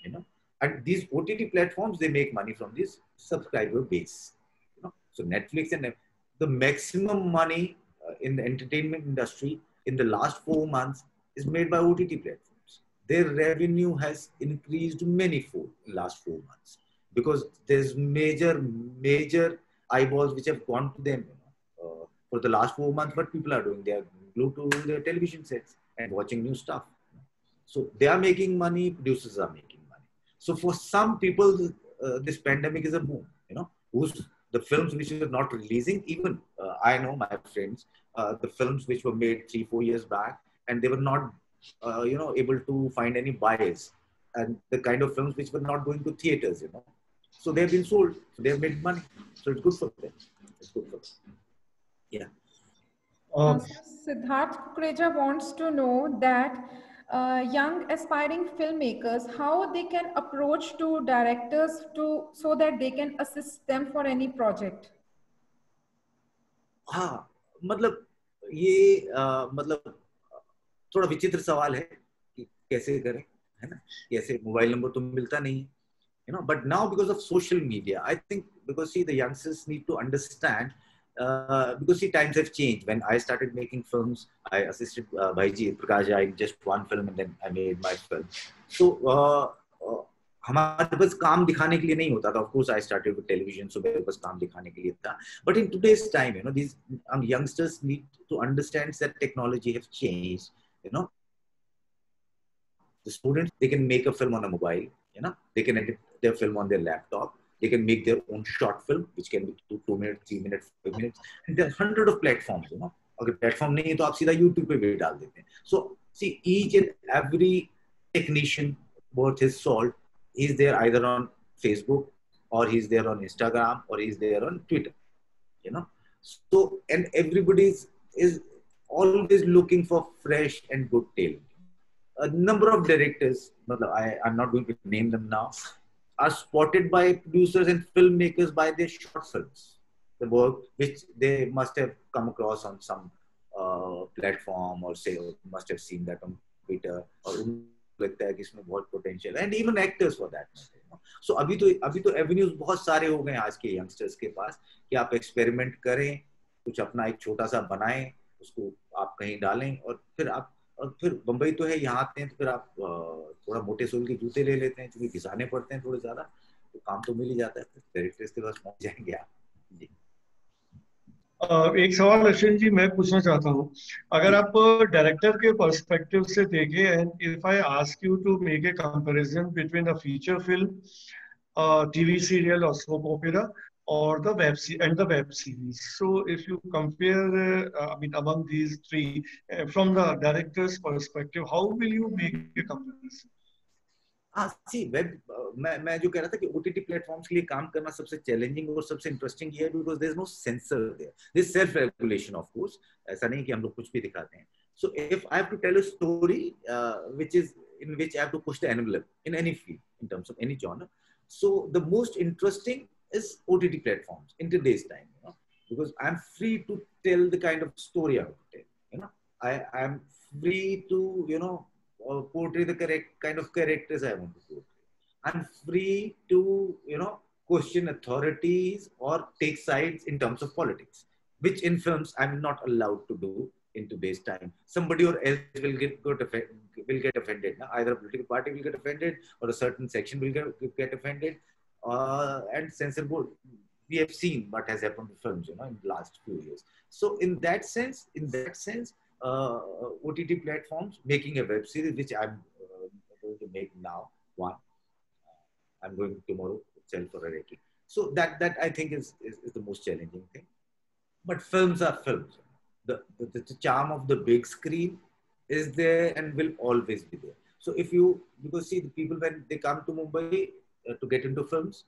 you know. And these OTT platforms, they make money from this subscriber base. You know? So Netflix and the maximum money uh, in the entertainment industry in the last four months is made by OTT platforms. Their revenue has increased many fold in last four months because there's major, major eyeballs which have gone to them you know, uh, for the last four months. What people are doing, they are glued to their television sets and watching new stuff. So they are making money, producers are making money. So for some people, uh, this pandemic is a boom. You know, who's the films which are not releasing. Even uh, I know my friends, uh, the films which were made three, four years back, and they were not, uh, you know, able to find any buyers, and the kind of films which were not going to theaters. You know, so they have been sold. So they have made money. So it's good for them. It's good for them. Yeah. Uh, Siddharth Kukreja wants to know that uh, young aspiring filmmakers how they can approach to directors to so that they can assist them for any project हाँ मतलब ये आ, मतलब थोड़ा विचित्र सवाल है कि कैसे करें है ना कैसे मोबाइल नंबर तो मिलता नहीं you know but now because of social media i think because see the youngsters need to understand uh, because see times have changed. When I started making films, I assisted uh, Bhaiji Prakash in just one film, and then I made my film. So uh, uh, हमारे पास काम दिखाने के लिए नहीं होता था of course I started with television so मेरे पास काम दिखाने के लिए था but in today's time you know these youngsters need to understand that technology have changed you know the students they can make a film on a mobile you know they can edit their film on their laptop they can make their own short film which can be two, two minutes three minutes five minutes and there are hundred of platforms you know अगर platform नहीं है तो आप सीधा YouTube पे भी डाल देते हैं so see each and every technician worth his salt he's there either on facebook or he's there on instagram or he's there on twitter you know so and everybody is, is always looking for fresh and good talent a number of directors I, i'm not going to name them now are spotted by producers and filmmakers by their short films the work which they must have come across on some uh, platform or say or must have seen that on twitter or लगता है कि इसमें बहुत potential है and even actors for that so अभी तो अभी तो एवेन्यूज बहुत सारे हो गए आज के यंगस्टर्स के पास कि आप एक्सपेरिमेंट करें कुछ अपना एक छोटा सा बनाएं उसको आप कहीं डालें और फिर आप और फिर बम्बई तो है, यहाँ आते हैं तो फिर आप थोड़ा मोटे सोल के जूते ले लेते हैं क्योंकि घिसाने पड़ते हैं थोड़े ज़्यादा तो काम तो मिल ही जाता है डायरेक्टर्स के पास पहुँच जाएँगे आप। एक सवाल अश्विन जी, मैं पूछना चाहता हूँ। अगर आप डायरेक्टर के पर्सपेक्टिव से देखें and if I ask you to make a comparison between a feature film TV serial और soap opera or the web se- and the web series. So if you compare, uh, I mean, among these three, uh, from the director's perspective, how will you make a comparison? हाँ सी web मैं मैं जो कह रहा था कि OTT platforms के लिए काम करना सबसे चैलेंजिंग और सबसे इंटरेस्टिंग ये है because there is no censor there this self regulation of course ऐसा नहीं कि हम लोग कुछ भी दिखाते हैं so if I have to tell a story which is in which I have to push the envelope in any field, in terms of any genre. So the most interesting is OTT platforms in today's time, you know, because I'm free to tell the kind of story I want to tell. You know, I am free to, you know, uh, portray the correct kind of characters I want to portray. I'm free to, you know, question authorities or take sides in terms of politics, which in films I'm not allowed to do in today's time. Somebody or else will get, get offended, will get offended. Either a political party will get offended or a certain section will get, get offended uh, and censor board. We have seen what has happened to films, you know, in the last few years. So in that sense, in that sense, uh, OTT platforms making a web series, which I'm uh, going to make now, one, uh, I'm going tomorrow itself for a rating. So that that I think is, is, is the most challenging thing. But films are films. The, the, the charm of the big screen is there and will always be there. So if you, because see the people when they come to Mumbai, to get into films.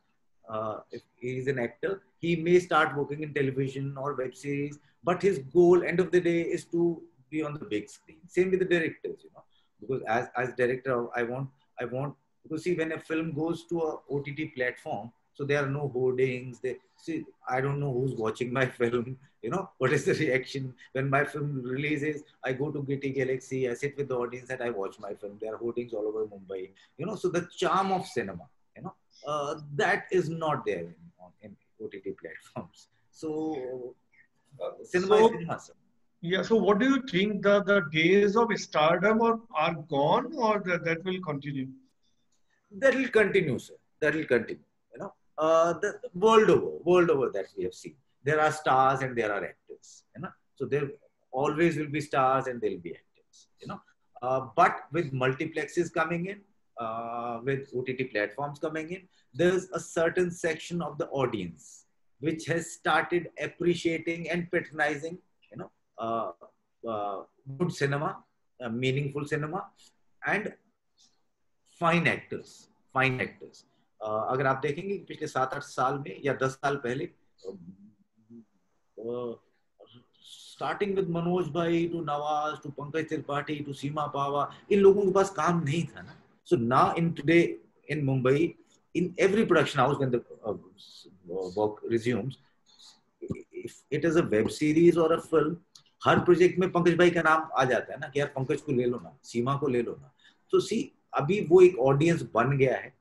Uh, if he's an actor, he may start working in television or web series, but his goal, end of the day, is to be on the big screen. Same with the directors, you know, because as as director, I want I want because see when a film goes to a OTT platform, so there are no hoardings. They see I don't know who's watching my film. You know what is the reaction when my film releases? I go to Gaiety Galaxy. I sit with the audience and I watch my film. There are hoardings all over Mumbai. You know, so the charm of cinema uh, that is not there in, in ott platforms. So uh, cinema so, is cinema sir. yeah so what do you think? The the days of stardom are, are gone or that, that will continue? That will continue sir. That will continue you know. Uh, the, the world over world over that we have seen. There are stars and there are actors you know. So there always will be stars and there will be actors you know. Uh, but with multiplexes coming in uh, with OTT platforms coming in, there's a certain section of the audience which has started appreciating and patronizing, you know, uh, uh, good cinema, uh, meaningful cinema, and fine actors, fine actors. Uh, अगर आप देखेंगे पिछले सात आठ साल में या दस साल पहले स्टार्टिंग विद मनोज भाई to Nawaz to Pankaj Tripathi to Seema Pahwa इन लोगों के पास काम नहीं था ना So now in today in Mumbai, in every production house when the uh, work resumes, if it is a web series or a film, हर project में पंकज भाई का नाम आ जाता है ना कि यार पंकज को ले लो ना सीमा को ले लो ना। तो सी अभी वो एक ऑडियंस बन गया है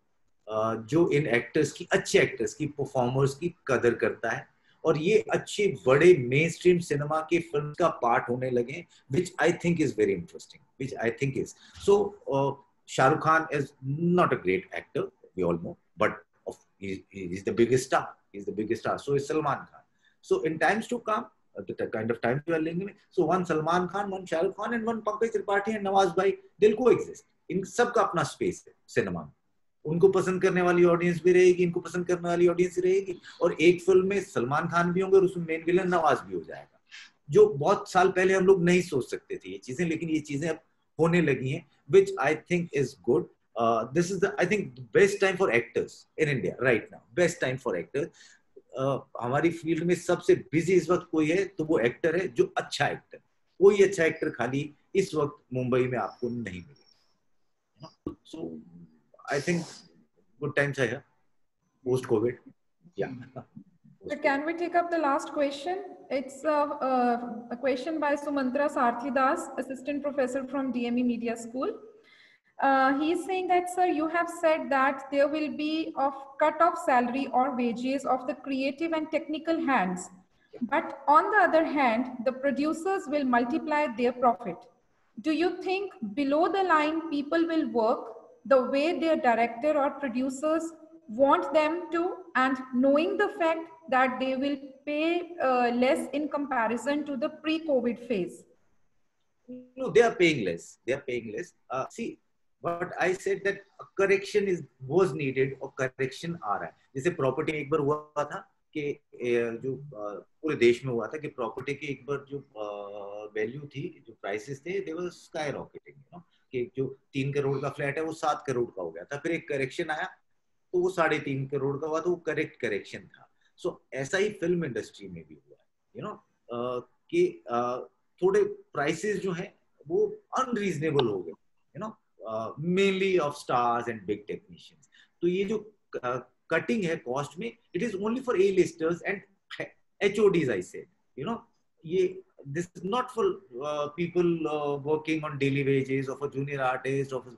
जो इन एक्टर्स की अच्छे एक्टर्स की परफॉर्मर्स की कदर करता है। और ये अच्छे बड़े मेन स्ट्रीम सिनेमा के फ़िल्म का पार्ट होने लगे which I think is very interesting which I think is so Shah Rukh Khan is not a great actor, we all know, but of, he, he's the biggest star. He's the biggest star. So is Salman Khan. So in times to come, uh, the kind of time you are living in, so one Salman Khan, one Shah Rukh Khan, and one Pankaj Tripathi and Nawaz Bhai, they'll coexist. इन सबका अपना space है cinema उनको पसंद करने वाली audience भी रहेगी इनको पसंद करने वाली ऑडियंस रहेगी और एक फ़िल्म में सलमान खान भी होंगे और उसमें मेन विलन नवाज़ भी हो जाएगा जो बहुत साल पहले हम लोग नहीं सोच सकते थे ये चीज़ें लेकिन ये चीज़ें अब होने लगी हैं which I think is good this is I think best time for actors in India right now best time for actors हमारी फ़ील्ड में सबसे बिज़ी इस वक्त कोई है तो वो एक्टर है जो अच्छा एक्टर कोई अच्छा एक्टर खाली इस वक्त मुंबई में आपको नहीं मिले so I think good times है पोस्ट कोविड या. So can we take up the last question? It's a, a, a question by Sumantra Sarthidas, assistant professor from DME Media School. Uh, he is saying that, sir, you have said that there will be of cut off salary or wages of the creative and technical hands. But on the other hand, the producers will multiply their profit. do you think below the line people will work the way their director or producers want them to and knowing the fact that they will pay uh, less in comparison to the pre-COVID phase? No, they are paying less. They are paying less. Uh, see, but I said that a correction is was needed or correction आ रहा है जैसे property एक बार हुआ था कि जो पूरे देश में हुआ था कि प्रॉपर्टी की एक बार जो वैल्यू थी जो प्राइसेस थे they was skyrocketing you know कि जो तीन करोड़ का फ्लैट है वो सात करोड़ का हो गया था फिर एक करेक्शन आया तो वो साढ़े तीन करोड़ का हुआ तो वो करेक्ट करेक्शन था सो so, ऐसा ही फ़िल्म इंडस्ट्री में भी हुआ है यू नो कि थोड़े प्राइसेस जो है वो अनरीजनेबल हो गए you know mainly of stars and big technicians तो ये जो कटिंग है कॉस्ट में it is only for A listers and H O Ds I say you know ये for uh, people uh, working on daily wages of a junior artist of a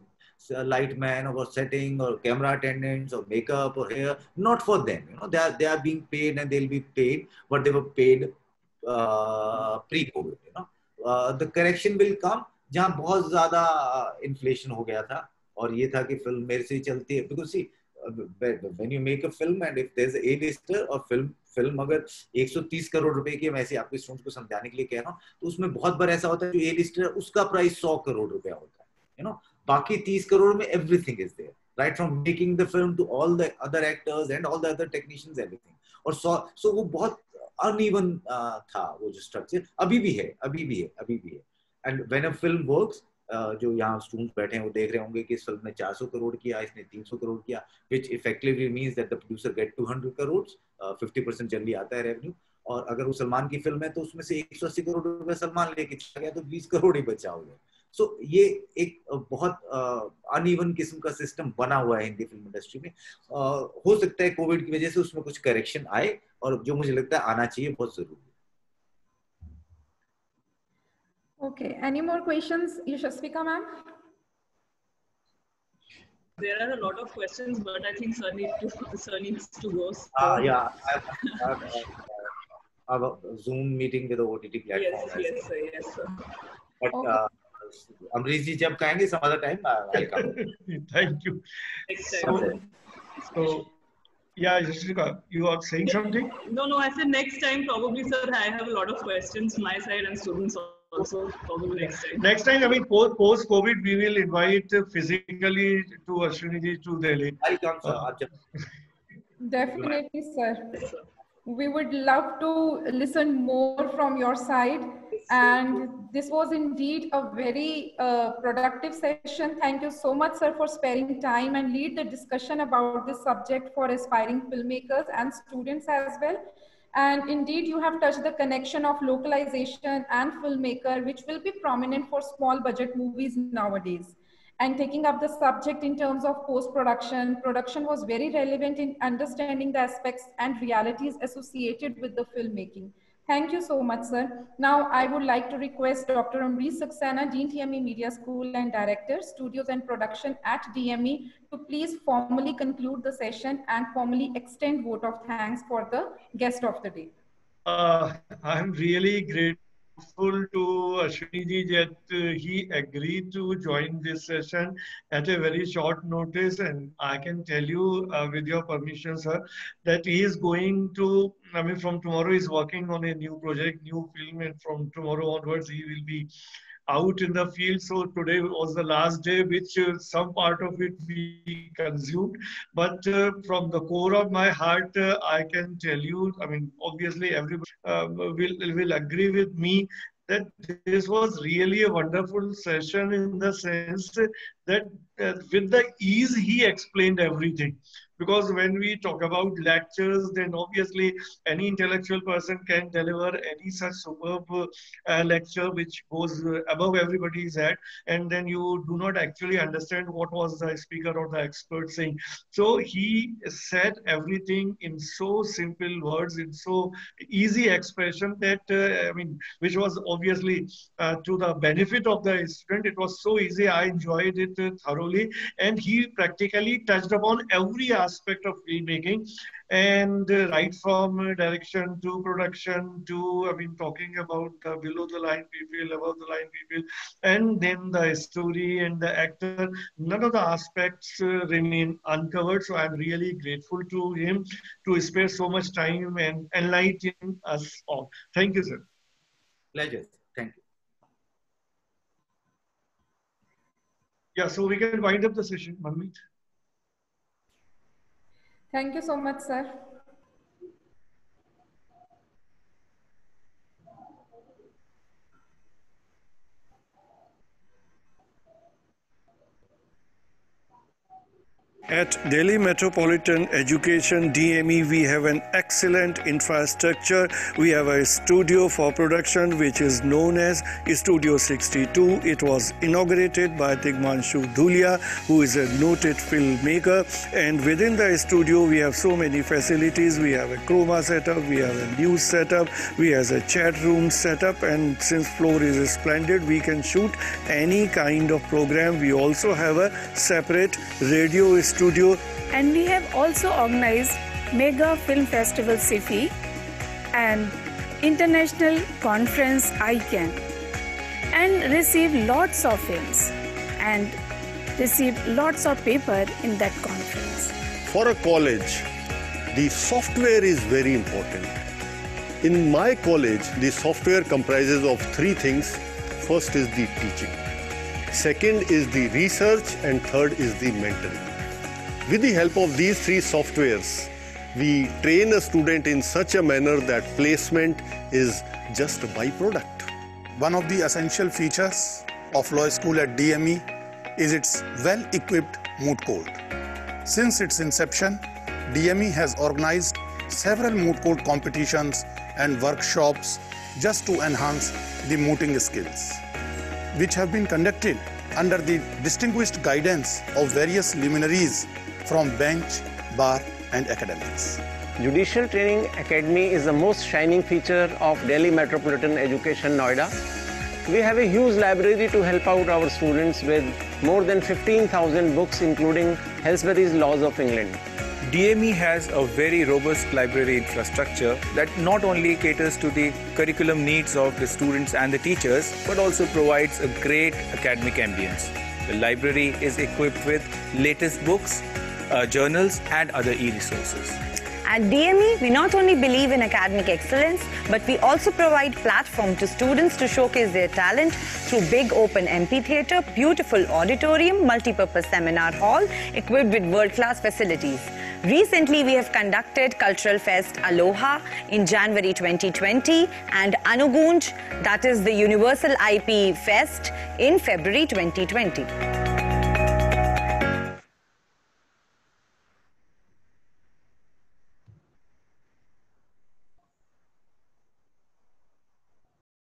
light man or setting or camera attendants or makeup or hair not for them you know they are they are being paid and they'll be paid what they were paid uh, pre covid you know uh, the correction will come जहाँ बहुत ज़्यादा inflation हो गया था और ये था कि फ़िल्म मेरे से ही चलती है because see when you make a film and if there's a lister और फ़िल्म फ़िल्म अगर 130 करोड़ रुपए की वैसे आपके स्टूडेंट्स को समझाने के लिए कह रहा हूँ तो उसमें बहुत बार ऐसा होता है जो ए लिस्टर उसका प्राइस 100 करोड़ रुपया होता है यू you नो बाकी 30 करोड़ में everything is there right from making the film to all the other actors and all the other technicians everything. और सो so वो बहुत अनइवन uh, था वो जो स्ट्रक्चर अभी भी है अभी भी है अभी भी है। And when a film works जो यहाँ स्टूडेंट्स बैठे हैं वो देख रहे होंगे कि इस फ़िल्म ने 400 करोड़ किया इसने 300 करोड़ किया which effectively means that the producer get 200 crore 50 percent जल्दी आता है रेवेन्यू और अगर वो सलमान की फ़िल्म है तो उसमें से 180 करोड़ रुपए सलमान लेके चला गया तो 20 करोड़ ही बचा हो गया। सो so, ये एक बहुत अनइवन किस्म का सिस्टम बना हुआ है हिंदी फ़िल्म इंडस्ट्री में uh, हो सकता है कोविड की वजह से उसमें कुछ करेक्शन आए और जो मुझे लगता है आना चाहिए बहुत ज़रूरी Okay, any more questions, Yashasvika ma'am? There are a lot of questions, but I think sir, need to, sir needs to go. So. Uh, yeah, I have, I have, a Zoom meeting with the OTT platform. Yes, yes, sir, yes, sir. But okay. uh, Amrish ji, जब कहेंगे some other time, I'll come. Thank you. So, so yeah, Jessica, you are saying something? No, no, I said next time probably, sir. I have a lot of questions my side and students also probably next time. Next time, I mean, post, post COVID, we will invite physically to Ashwini ji to Delhi. I'll come, sir. Uh, Definitely, sir. We would love to listen more from your side. And this was indeed a very uh, productive session. Thank you so much, sir, for sparing time and lead the discussion about this subject for aspiring filmmakers and students as well. And indeed, you have touched the connection of localization and filmmaker, which will be prominent for small budget movies nowadays. And taking up the subject in terms of post-production, production was very relevant in understanding the aspects and realities associated with the filmmaking. Thank you so much, sir. Now, I would like to request Dr. Amrish Saxena, Dean DME Media School and Director, Studios and Production at DME, to please formally conclude the session and formally extend vote of thanks for the guest of the day. Uh, I'm really grateful to Ashwini that uh, he agreed to join this session at a very short notice. And I can tell you, uh, with your permission, sir, that he is going to, I mean, from tomorrow, he's working on a new project, new film, and from tomorrow onwards, he will be out in the field. So today was the last day, which uh, some part of it we consumed. But uh, from the core of my heart, uh, I can tell you, I mean, obviously everybody will, will agree with me that this was really a wonderful session in the sense that uh, with the ease he explained everything because when we talk about lectures then obviously any intellectual person can deliver any such superb uh, lecture which goes uh, above everybody's head. And then you do not actually understand what was the speaker or the expert saying. So he said everything in so simple words in so easy expression that uh, i mean which was obviously uh, to the benefit of the student. It was so easy. I enjoyed it thoroughly. Thoroughly. And he practically touched upon every aspect of filmmaking and uh, right from uh, direction to production to, I mean, talking about the below the line people, above the line people, and then the story and the actor, none of the aspects uh, remain uncovered. So I'm really grateful to him to spare so much time and enlighten us all. Thank you, sir. Pleasure. Thank you. Yeah, so we can wind up the session, Manmeet. Thank you so much, sir. At Delhi Metropolitan Education DME, we have an excellent infrastructure. We have a studio for production which is known as Studio 62. It was inaugurated by Tigmanshu Dhulia, who is a noted filmmaker. And within the studio, we have so many facilities. We have a chroma setup, we have a news setup, we have a chat room setup. And since floor is splendid, we can shoot any kind of program. We also have a separate radio studio. And we have also organized Mega Film Festival SIFI and International Conference ICANN and received lots of films and received lots of paper in that conference. For a college, the software is very important. In my college, the software comprises of three things. First is the teaching. Second is the research and third is the mentoring. With the help of these three softwares, we train a student in such a manner that placement is just a byproduct. One of the essential features of Law School at DME is its well-equipped moot court. Since its inception, DME has organized several moot court competitions and workshops just to enhance the mooting skills, which have been conducted under the distinguished guidance of various luminaries from bench, bar and academics. Judicial Training Academy is the most shining feature of Delhi Metropolitan Education Noida. We have a huge library to help out our students with more than 15,000 books including Halsbury's Laws of England. DME has a very robust library infrastructure that not only caters to the curriculum needs of the students and the teachers but also provides a great academic ambience. The library is equipped with latest books, uh, journals and other e-resources. At DME, we not only believe in academic excellence, but we also provide platform to students to showcase their talent through big open amphitheater, beautiful auditorium, multi-purpose seminar hall, equipped with world-class facilities. Recently, we have conducted Cultural Fest Aloha in January 2020 and Anugunj, that is the Universal IP Fest, in February 2020.